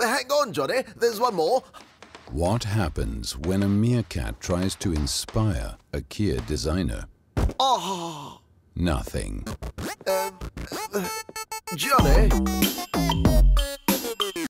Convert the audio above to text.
hang on, Johnny. There's one more. What happens when a meerkat tries to inspire a Kia designer? Ah, Nothing. um, uh, Johnny.